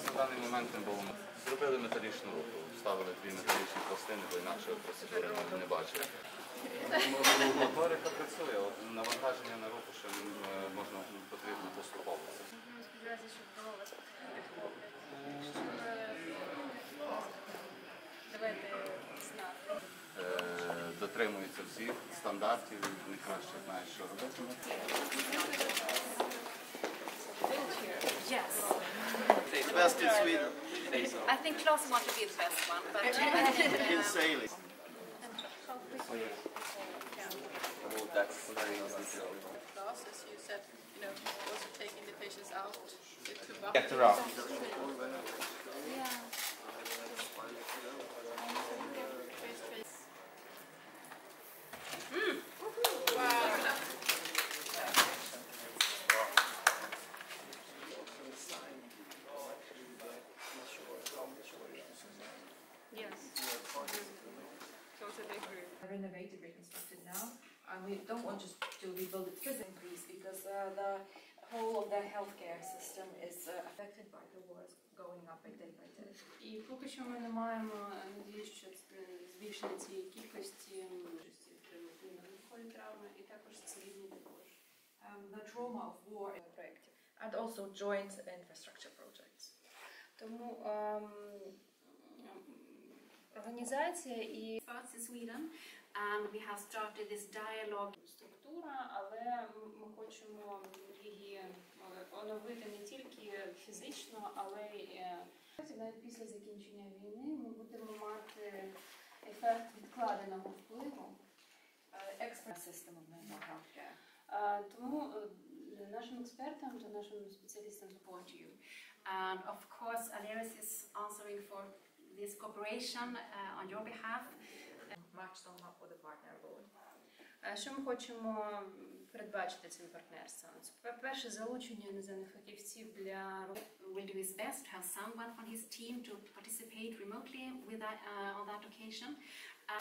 нас на даний момент не було. Зробили металічну руку, вставили дві металічні пластини, бо інакше процедури ми не бачили. Моторика працює, от навантаження на руку ще е, можна потрібно поступово. Е, Дотримуються всіх стандартів, не краще знають, що робити. Best in Sweden I think Claes want to be the best one, but uh, in sailing. Oh, that's very easy. class, as you said, you know, also taking the patients out to to back. Get around. yes. and we don't want just to rebuild it physically in Greece because uh, the whole of the healthcare system is uh, affected by the wars going up by day by day. І поки що ми не маємо надії, що це збільшення цієї кількості можливості отримати надвійськові травми і також цивільні також. Um, the trauma of war is project and also joint infrastructure projects. Тому ем, організація і First in Sweden, and we have started this dialogue. структура, але ми хочемо її е, оновити не тільки фізично, але й е, навіть після закінчення війни ми будемо мати ефект відкладеного впливу. Uh, expert system of mental health care. А, Тому е, нашим експертам та нашим спеціалістам support you. And of course, Aleris is answering for this cooperation uh, on your behalf. match them up with a partner. Що ми хочемо передбачити цим партнерством? Перше залучення іноземних фахівців для will do his best to have someone from his team to participate remotely with that uh, on that occasion. Uh,